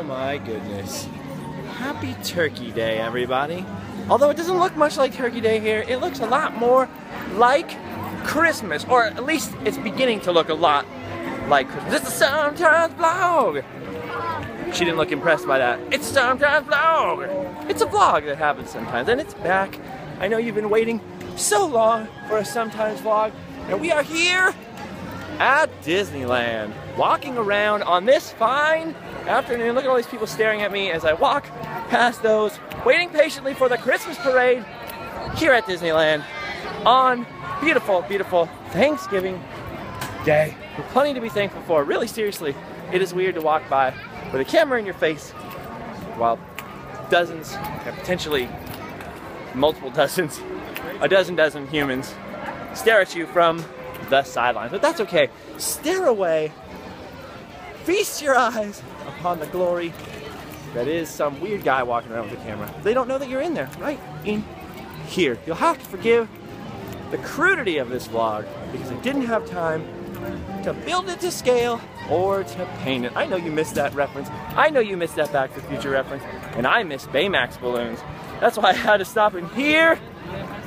Oh my goodness. Happy Turkey Day, everybody. Although it doesn't look much like Turkey Day here, it looks a lot more like Christmas, or at least it's beginning to look a lot like Christmas. It's the Sometimes Vlog! She didn't look impressed by that. It's Sometimes Vlog! It's a vlog that happens sometimes, and it's back. I know you've been waiting so long for a Sometimes Vlog, and we are here at Disneyland, walking around on this fine afternoon. Look at all these people staring at me as I walk past those, waiting patiently for the Christmas parade here at Disneyland on beautiful, beautiful Thanksgiving Day. With plenty to be thankful for. Really, seriously, it is weird to walk by with a camera in your face while dozens, potentially multiple dozens, a dozen dozen humans stare at you from the sidelines. But that's okay. Stare away. Feast your eyes upon the glory that is some weird guy walking around with a camera. They don't know that you're in there, right in here. You'll have to forgive the crudity of this vlog because I didn't have time to build it to scale or to paint it. I know you missed that reference. I know you missed that Back to the Future reference. And I missed Baymax balloons. That's why I had to stop in here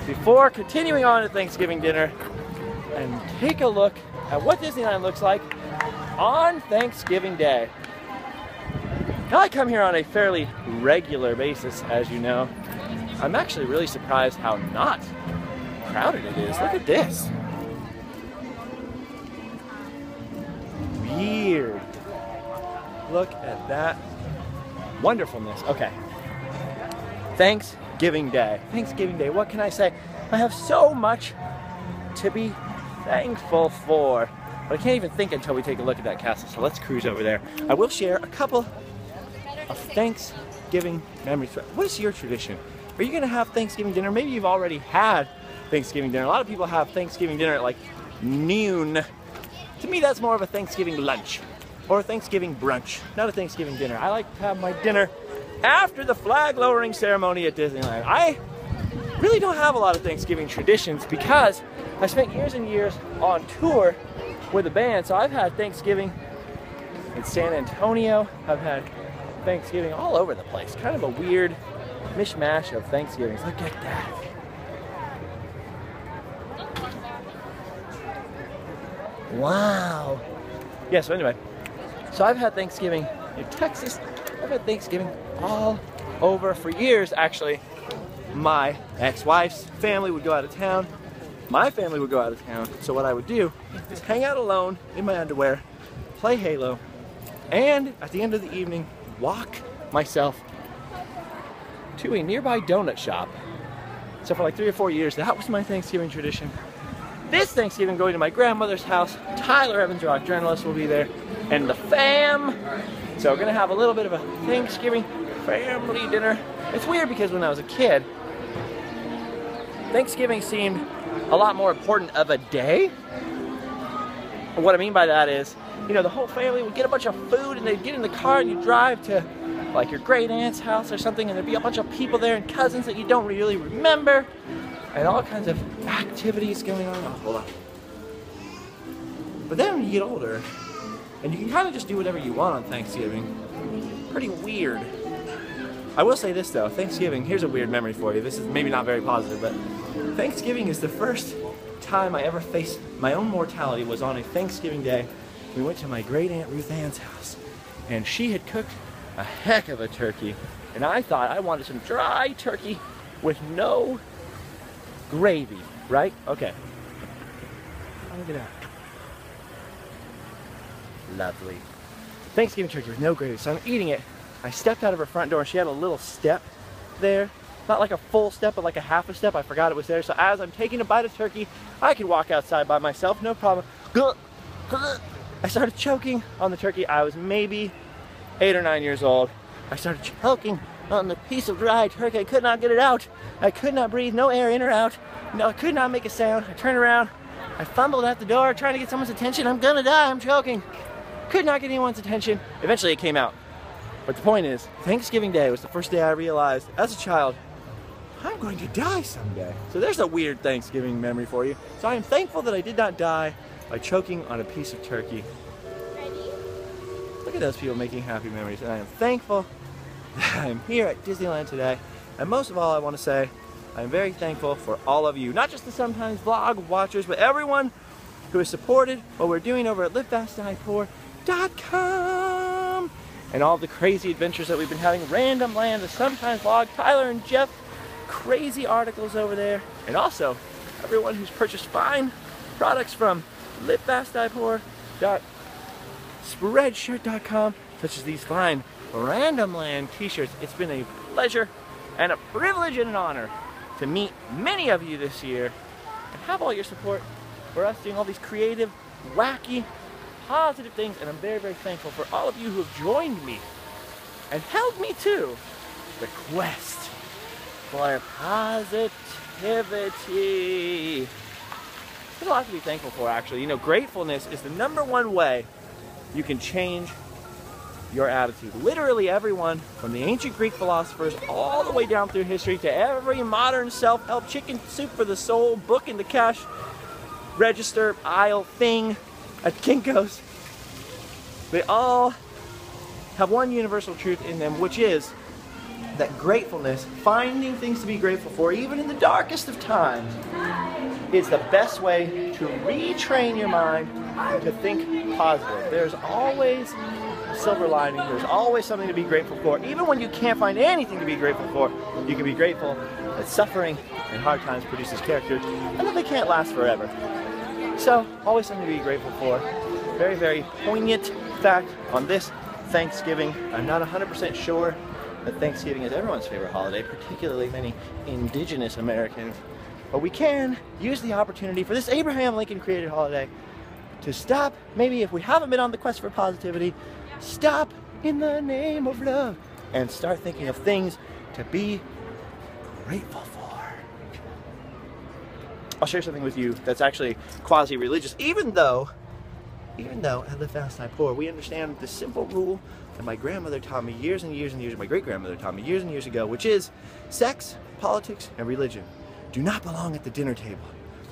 before continuing on to Thanksgiving dinner and take a look at what Disneyland looks like on Thanksgiving Day. Now I come here on a fairly regular basis, as you know. I'm actually really surprised how not crowded it is. Look at this. Weird. Look at that wonderfulness. Okay. Thanksgiving Day. Thanksgiving Day. What can I say? I have so much to be thankful for. But I can't even think until we take a look at that castle. So let's cruise over there. I will share a couple of Thanksgiving memories. What is your tradition? Are you going to have Thanksgiving dinner? Maybe you've already had Thanksgiving dinner. A lot of people have Thanksgiving dinner at like noon. To me, that's more of a Thanksgiving lunch or a Thanksgiving brunch, not a Thanksgiving dinner. I like to have my dinner after the flag lowering ceremony at Disneyland. I really don't have a lot of Thanksgiving traditions because I spent years and years on tour with a band. So I've had Thanksgiving in San Antonio. I've had Thanksgiving all over the place. Kind of a weird mishmash of Thanksgivings. Look at that. Wow. Yeah, so anyway, so I've had Thanksgiving in Texas. I've had Thanksgiving all over for years, actually. My ex-wife's family would go out of town. My family would go out of town. So what I would do is hang out alone in my underwear, play Halo, and at the end of the evening, walk myself to a nearby donut shop. So for like three or four years, that was my Thanksgiving tradition. This Thanksgiving, going to my grandmother's house. Tyler Evans, rock journalist, will be there, and the fam. So we're gonna have a little bit of a Thanksgiving family dinner. It's weird because when I was a kid, Thanksgiving seemed a lot more important of a day. What I mean by that is, you know, the whole family would get a bunch of food and they'd get in the car and you'd drive to like your great aunt's house or something and there'd be a bunch of people there and cousins that you don't really remember and all kinds of activities going on. Oh, hold on. But then when you get older, and you can kind of just do whatever you want on Thanksgiving, pretty weird. I will say this though, Thanksgiving, here's a weird memory for you. This is maybe not very positive, but Thanksgiving is the first time I ever faced my own mortality was on a Thanksgiving day. We went to my great aunt Ruth Ann's house, and she had cooked a heck of a turkey, and I thought I wanted some dry turkey with no gravy, right? Okay. Look at that. Lovely. Thanksgiving turkey with no gravy. So I'm eating it. I stepped out of her front door and she had a little step there. Not like a full step, but like a half a step. I forgot it was there. So as I'm taking a bite of turkey, I can walk outside by myself, no problem. I started choking on the turkey. I was maybe eight or nine years old. I started choking on the piece of dry turkey. I could not get it out. I could not breathe, no air in or out. No, I could not make a sound. I turned around. I fumbled at the door trying to get someone's attention. I'm gonna die, I'm choking. Could not get anyone's attention. Eventually it came out. But the point is, Thanksgiving Day was the first day I realized, as a child, I'm going to die someday. So there's a weird Thanksgiving memory for you. So I am thankful that I did not die by choking on a piece of turkey. Ready? Look at those people making happy memories. And I am thankful that I'm here at Disneyland today. And most of all, I want to say I'm very thankful for all of you, not just the Sometimes Vlog watchers, but everyone who has supported what we're doing over at LiveFastDiePoor.com and all the crazy adventures that we've been having. Random Land, the Sometimes Vlog, Tyler and Jeff, crazy articles over there. And also, everyone who's purchased fine products from LiveFastDiePoor.Spreadshirt.com, such as these fine Random Land t-shirts. It's been a pleasure and a privilege and an honor to meet many of you this year and have all your support for us doing all these creative, wacky, positive things. And I'm very, very thankful for all of you who have joined me and helped me to the quest for positivity. There's a lot to be thankful for, actually. You know, gratefulness is the number one way you can change your attitude. Literally everyone, from the ancient Greek philosophers all the way down through history to every modern self-help chicken soup for the soul book in the cash register aisle thing at Kinko's, they all have one universal truth in them, which is that gratefulness, finding things to be grateful for, even in the darkest of times, is the best way to retrain your mind to think positive. There's always silver lining, there's always something to be grateful for. Even when you can't find anything to be grateful for, you can be grateful that suffering and hard times produces character and that they can't last forever. So, always something to be grateful for. Very, very poignant fact on this Thanksgiving. I'm not 100% sure that Thanksgiving is everyone's favorite holiday, particularly many indigenous Americans. But we can use the opportunity for this Abraham Lincoln created holiday to stop, maybe if we haven't been on the quest for positivity, stop in the name of love and start thinking of things to be grateful for. I'll share something with you that's actually quasi-religious, even though, even though at Live Fast Die Poor, we understand the simple rule that my grandmother taught me years and years and years, my great grandmother taught me years and years ago, which is sex, politics, and religion do not belong at the dinner table.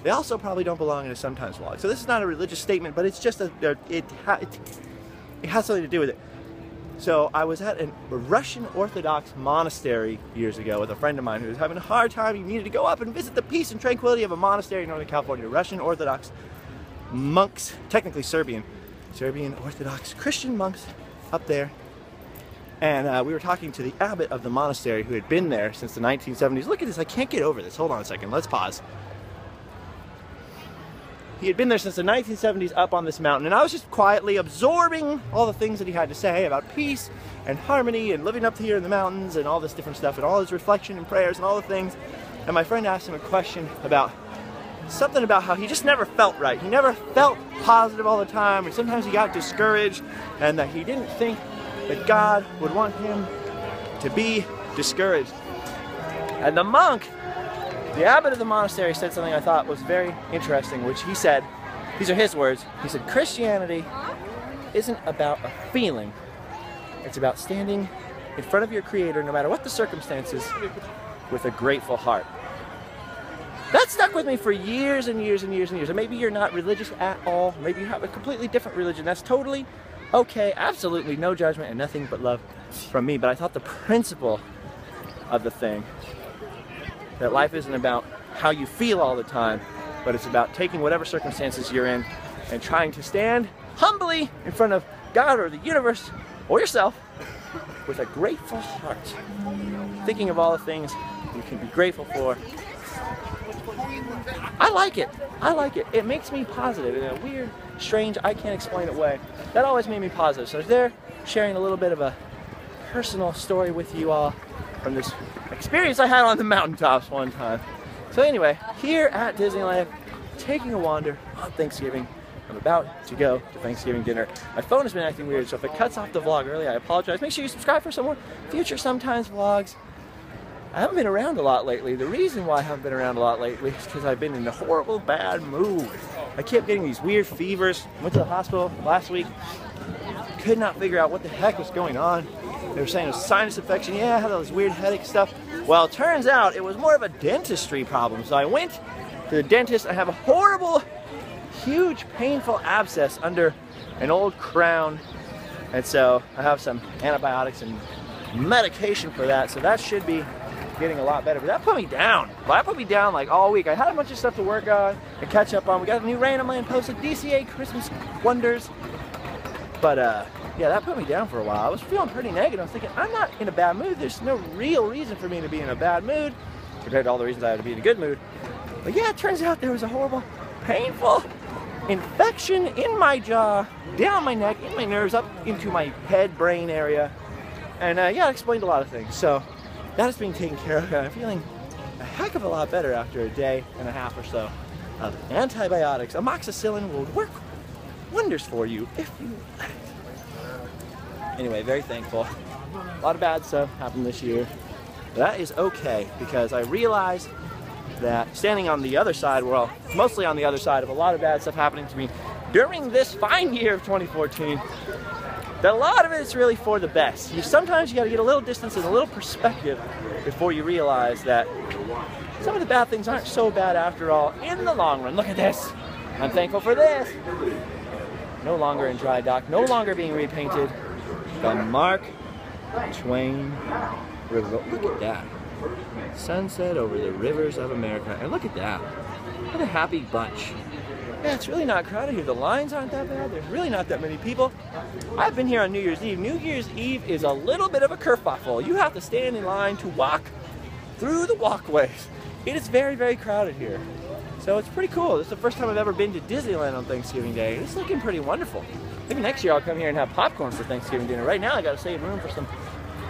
They also probably don't belong in a sometimes vlog. So this is not a religious statement, but it's just a, it, ha, it, it has something to do with it. So I was at a Russian Orthodox monastery years ago with a friend of mine who was having a hard time. He needed to go up and visit the peace and tranquility of a monastery in Northern California. Russian Orthodox monks, technically Serbian, Serbian Orthodox Christian monks up there. And uh, we were talking to the abbot of the monastery who had been there since the 1970s. Look at this, I can't get over this. Hold on a second, let's pause. He had been there since the 1970s up on this mountain, and I was just quietly absorbing all the things that he had to say about peace and harmony and living up here in the mountains and all this different stuff and all his reflection and prayers and all the things. And my friend asked him a question about something about how he just never felt right. He never felt positive all the time, and sometimes he got discouraged, and that he didn't think that God would want him to be discouraged. And the monk, the abbot of the monastery, said something I thought was very interesting, which he said, these are his words, he said, Christianity isn't about a feeling, it's about standing in front of your Creator, no matter what the circumstances, with a grateful heart. That stuck with me for years and years and years and years. And maybe you're not religious at all. Maybe you have a completely different religion. That's totally okay. Absolutely no judgment and nothing but love from me. But I thought the principle of the thing that life isn't about how you feel all the time, but it's about taking whatever circumstances you're in and trying to stand humbly in front of God or the universe or yourself with a grateful heart, thinking of all the things you can be grateful for I like it. I like it. It makes me positive in a weird, strange, I can't explain it way. That always made me positive. So there, sharing a little bit of a personal story with you all from this experience I had on the mountaintops one time. So anyway, here at Disneyland, taking a wander on Thanksgiving. I'm about to go to Thanksgiving dinner. My phone has been acting weird, so if it cuts off the vlog early, I apologize. Make sure you subscribe for some more future Sometimes vlogs. I haven't been around a lot lately. The reason why I haven't been around a lot lately is because I've been in a horrible bad mood. I kept getting these weird fevers. Went to the hospital last week. Could not figure out what the heck was going on. They were saying it was sinus infection. Yeah, I had all this weird headache stuff. Well, it turns out it was more of a dentistry problem. So I went to the dentist. I have a horrible, huge, painful abscess under an old crown And so I have some antibiotics and medication for that. So that should be getting a lot better. But that put me down. That put me down like all week. I had a bunch of stuff to work on and catch up on. We got a new Random Land posted, DCA Christmas Wonders. But uh, yeah, that put me down for a while. I was feeling pretty negative. I was thinking, I'm not in a bad mood. There's no real reason for me to be in a bad mood compared to all the reasons I had to be in a good mood. But yeah, it turns out there was a horrible, painful infection in my jaw, down my neck, in my nerves, up into my head, brain area. And uh, yeah, it explained a lot of things. So that is being taken care of. I'm feeling a heck of a lot better after a day and a half or so of antibiotics. Amoxicillin will work wonders for you if you let it. Anyway, very thankful. A lot of bad stuff happened this year. But that is okay because I realized that standing on the other side, well, mostly on the other side of a lot of bad stuff happening to me during this fine year of 2014, that a lot of it is really for the best. You sometimes you got to get a little distance and a little perspective before you realize that some of the bad things aren't so bad after all in the long run. Look at this. I'm thankful for this. No longer in dry dock, no longer being repainted. The Mark Twain River. Look at that. Sunset over the rivers of America. And look at that. What a happy bunch. Yeah, it's really not crowded here. The lines aren't that bad. There's really not that many people. I've been here on New Year's Eve. New Year's Eve is a little bit of a kerfuffle. You have to stand in line to walk through the walkways. It is very, very crowded here. So it's pretty cool. This is the first time I've ever been to Disneyland on Thanksgiving Day. It's looking pretty wonderful. Maybe next year I'll come here and have popcorn for Thanksgiving dinner. Right now I gotta save room for some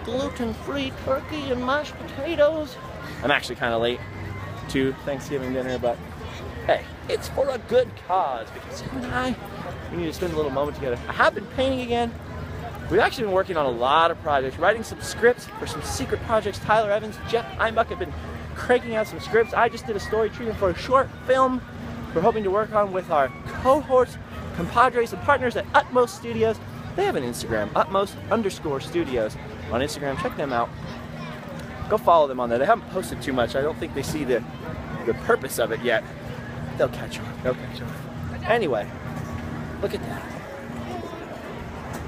gluten-free turkey and mashed potatoes. I'm actually kind of late to Thanksgiving dinner, but hey, it's for a good cause because you and I, we need to spend a little moment together. I have been painting again. We've actually been working on a lot of projects, writing some scripts for some secret projects. Tyler Evans, Jeff Einbuck have been cranking out some scripts. I just did a story treatment for a short film we're hoping to work on with our cohorts, compadres, and partners at Utmost Studios. They have an Instagram, Utmost underscore studios on Instagram. Check them out. Go follow them on there. They haven't posted too much. I don't think they see the, the purpose of it yet. They'll catch on. They'll catch on. Anyway, look at that.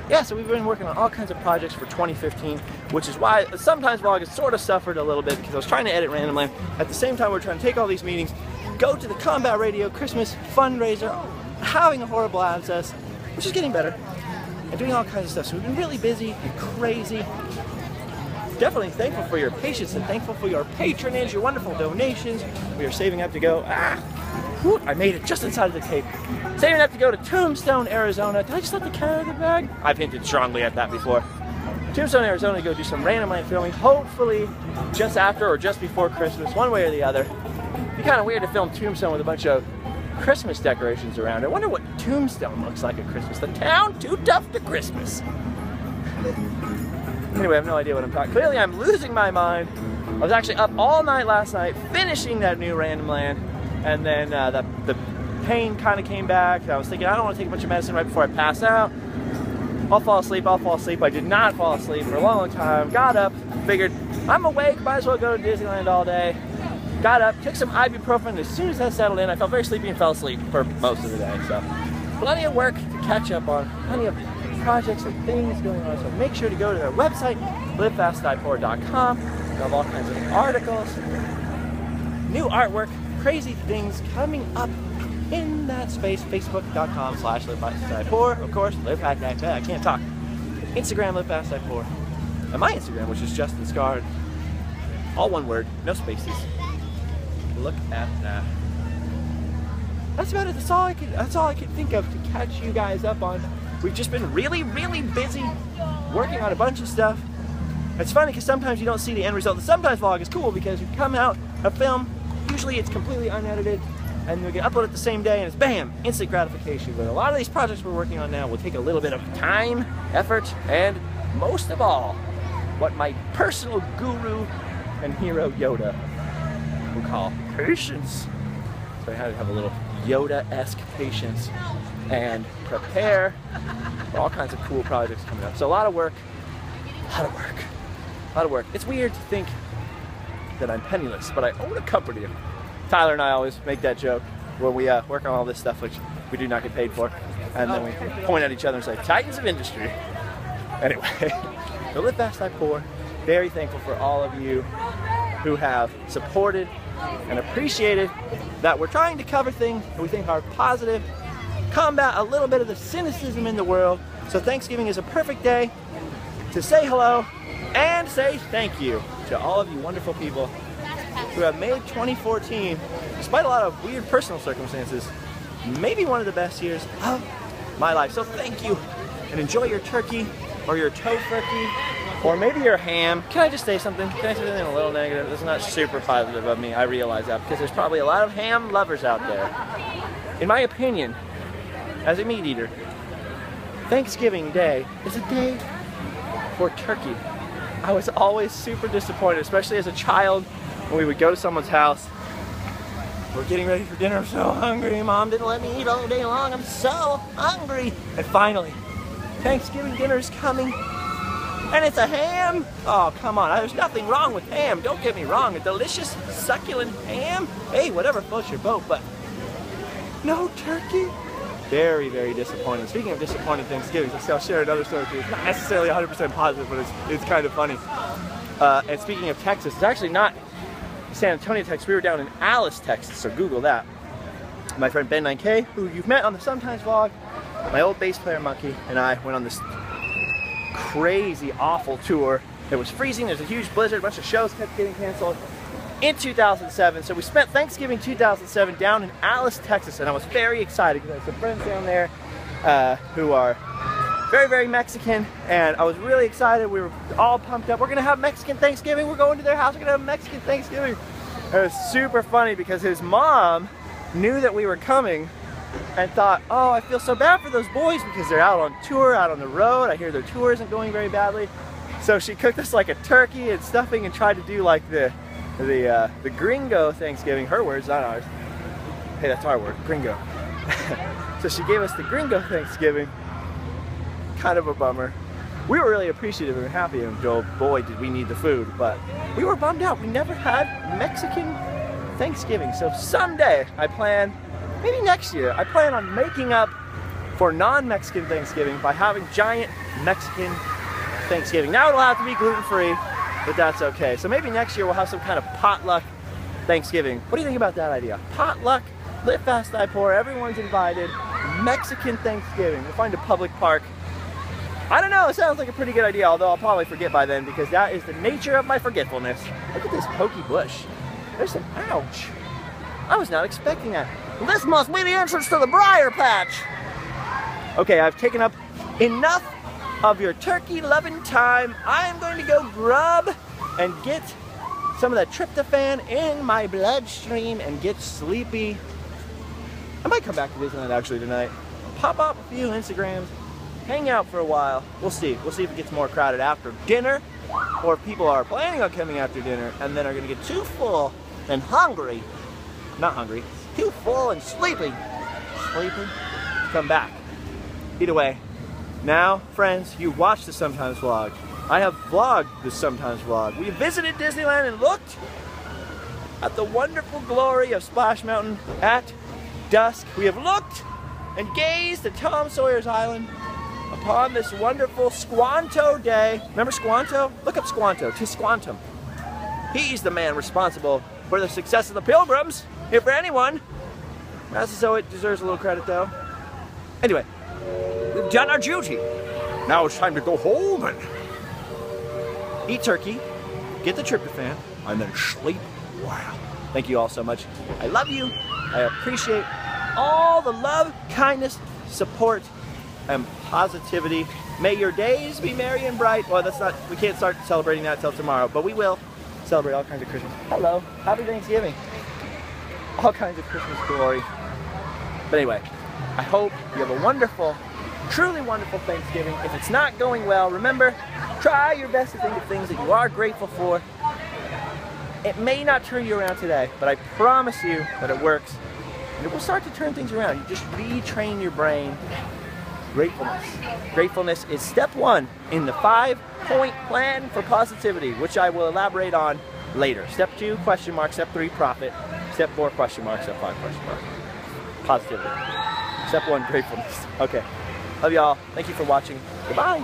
Yeah, so we've been working on all kinds of projects for 2015, which is why sometimes vlog has sort of suffered a little bit because I was trying to edit Random Land. At the same time, we're trying to take all these meetings, go to the Combat Radio Christmas fundraiser, having a horrible abscess, which is getting better, and doing all kinds of stuff. So we've been really busy and crazy. Definitely thankful for your patience and thankful for your patronage, your wonderful donations. We are saving up to go. Ah, I made it just inside of the tape. Saving up to go to Tombstone, Arizona. Did I just let the cat out of the bag? I've hinted strongly at that before. Tombstone, Arizona to go do some random land filming, hopefully just after or just before Christmas, one way or the other. It'd be kind of weird to film Tombstone with a bunch of Christmas decorations around. I wonder what Tombstone looks like at Christmas. The town too tough to Christmas. Anyway, I have no idea what I'm talking. Clearly, I'm losing my mind. I was actually up all night last night finishing that new Random Land, and then uh, the, the pain kind of came back. I was thinking, I don't want to take a bunch of medicine right before I pass out. I'll fall asleep, I'll fall asleep. I did not fall asleep for a long, time. Got up, figured, I'm awake, might as well go to Disneyland all day. Got up, took some ibuprofen. As soon as that settled in, I felt very sleepy and fell asleep for most of the day. So, plenty of work to catch up on, plenty of projects and things going on. So make sure to go to their website, livefastdiepoor.com. They have all kinds of articles, new artwork, crazy things coming up in that space. Facebook.com slash livefastdiepoor. Of course, livefastdiepoor. I can't talk. Instagram, livefastdiepoor. And my Instagram, which is Justin Scarred. All one word, no spaces. Look at that. That's about it. That's all I could. That's all I could think of to catch you guys up on. We've just been really, really busy working on a bunch of stuff. It's funny because sometimes you don't see the end result. The sometimes vlog is cool because you come out a film. Usually it's completely unedited, and we get uploaded the same day, and it's bam, instant gratification. But a lot of these projects we're working on now will take a little bit of time, effort, and most of all, what my personal guru and hero Yoda would call patience. So I had to have a little Yoda-esque patience and prepare for all kinds of cool projects coming up. So a lot of work, a lot of work, a lot of work. It's weird to think that I'm penniless, but I own a company. Tyler and I always make that joke when we uh, work on all this stuff, which we do not get paid for. And then we point at each other and say, Titans of Industry. Anyway, so live fast, die poor. Very thankful for all of you who have supported and appreciated that we're trying to cover things that we think are positive, combat a little bit of the cynicism in the world. So Thanksgiving is a perfect day to say hello and say thank you to all of you wonderful people who have made 2014, despite a lot of weird personal circumstances, maybe one of the best years of my life. So thank you and enjoy your turkey or your tofurkey or maybe your ham. Can I just say something? Can I say something a little negative? This is not super positive of me. I realize that because there's probably a lot of ham lovers out there. In my opinion, as a meat eater, Thanksgiving Day is a day for turkey. I was always super disappointed, especially as a child when we would go to someone's house. We're getting ready for dinner. I'm so hungry. Mom didn't let me eat all day long. I'm so hungry. And finally, Thanksgiving dinner is coming. And it's a ham. Oh, come on. There's nothing wrong with ham. Don't get me wrong. A delicious, succulent ham. Hey, whatever floats your boat, but no turkey. Very, very disappointing. Speaking of disappointing Thanksgiving, I'll share another story too. It's not necessarily 100% positive, but it's, it's kind of funny. Uh, and speaking of Texas, it's actually not San Antonio, Texas. We were down in Alice, Texas, so Google that. My friend Ben 9K, who you've met on the Sometimes vlog, my old bass player Monkey, and I went on this crazy, awful tour. It was freezing, there's a huge blizzard, a bunch of shows kept getting canceled in 2007. So we spent Thanksgiving 2007 down in Alice, Texas, and I was very excited because I had some friends down there uh, who are very, very Mexican, and I was really excited. We were all pumped up. We're gonna have Mexican Thanksgiving. We're going to their house. We're gonna have Mexican Thanksgiving. It was super funny because his mom knew that we were coming and thought, oh, I feel so bad for those boys because they're out on tour, out on the road. I hear their tour isn't going very badly. So she cooked us like a turkey and stuffing and tried to do like the the uh, the gringo Thanksgiving. Her words, not ours. Hey, that's our word, gringo. so she gave us the gringo Thanksgiving. Kind of a bummer. We were really appreciative and happy, and oh boy, did we need the food. But we were bummed out. We never had Mexican Thanksgiving. So someday I plan, maybe next year, I plan on making up for non-Mexican Thanksgiving by having giant Mexican Thanksgiving. Now it'll have to be gluten-free, but that's okay. So maybe next year we'll have some kind of potluck Thanksgiving. What do you think about that idea? Potluck, live fast, die poor, everyone's invited, Mexican Thanksgiving. We'll find a public park. I don't know, it sounds like a pretty good idea, although I'll probably forget by then because that is the nature of my forgetfulness. Look at this pokey bush. There's an ouch. I was not expecting that. This must be the entrance to the briar patch. Okay, I've taken up enough of your turkey loving time, I am going to go grub and get some of that tryptophan in my bloodstream and get sleepy. I might come back to Disneyland actually tonight. Pop up a few Instagrams, hang out for a while. We'll see. We'll see if it gets more crowded after dinner or if people are planning on coming after dinner and then are gonna get too full and hungry, not hungry, too full and sleepy, sleepy, come back. Either way, now, friends, you watched the Sometimes vlog. I have vlogged the Sometimes vlog. We visited Disneyland and looked at the wonderful glory of Splash Mountain at dusk. We have looked and gazed at Tom Sawyer's Island upon this wonderful Squanto day. Remember Squanto? Look up Squanto, Tisquantum. He's the man responsible for the success of the Pilgrims, if for anyone. Massasoit deserves a little credit though. Anyway, done our duty. Now it's time to go home and eat turkey, get the tryptophan, and then sleep Wow. Thank you all so much. I love you. I appreciate all the love, kindness, support, and positivity. May your days be merry and bright. Well, that's not, we can't start celebrating that till tomorrow, but we will celebrate all kinds of Christmas. Hello, happy Thanksgiving. All kinds of Christmas glory. But anyway, I hope you have a wonderful truly wonderful Thanksgiving. If it's not going well, remember, try your best to think of things that you are grateful for. It may not turn you around today, but I promise you that it works. And it will start to turn things around. You just retrain your brain. Gratefulness. Gratefulness is step one in the five point plan for positivity, which I will elaborate on later. Step two, question mark. Step three, profit. Step four, question mark. Step five, question mark. Positivity. Step one, gratefulness. Okay. Love y'all. Thank you for watching. Goodbye.